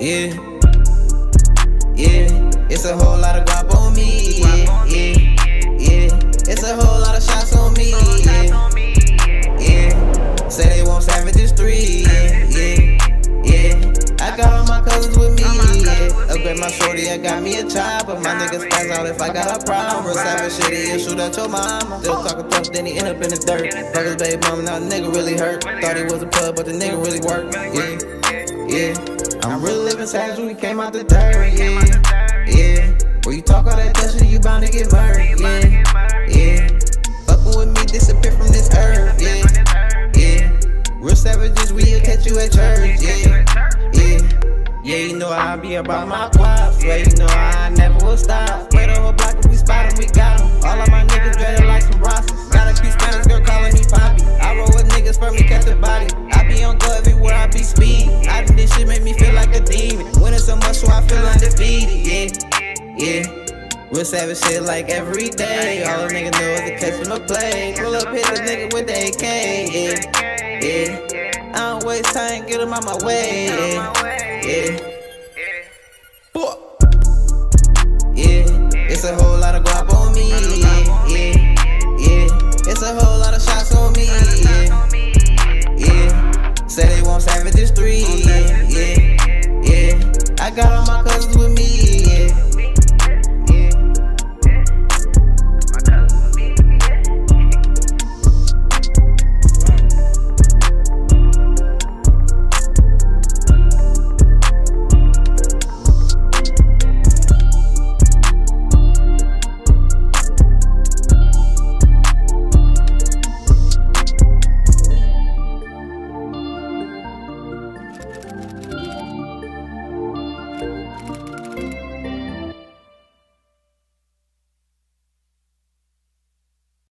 Yeah, yeah, it's a whole lot of guapo. I got me a chopper. My niggas pass out if I got a problem. Real savage shit, he'll shoot at your mama. Still talking tough, then he end up in the dirt. Fuck his baby mama, now the nigga really hurt. Thought he was a pub, but the nigga really worked. Yeah. Yeah. I'm really living savage when we came out the dirt, yeah. Yeah. When you talk all that shit, you bound to get murdered, yeah. Yeah. Fucking with me, disappear from this earth, yeah. Yeah. Real savages, we'll catch you at church. Yeah. Yeah, you know I be about my quads. Yeah, you know I never will stop. Spray the whole block if we spot them, we got them. All of my niggas dreaded like some Rosses. Got a few Spanish girl calling me Poppy. I roll with niggas for me, catch the body. I be on go everywhere, I be speed. I do this shit make me feel like a demon. Winning so much, so I feel undefeated. Yeah, yeah. Real savage shit like every day. All a nigga know is to catch him a play. Pull up, hit the nigga with the AK. Yeah, yeah. I don't waste time, get him out my way. Yeah. back with this three. Yeah, yeah. I got all my cousins with me.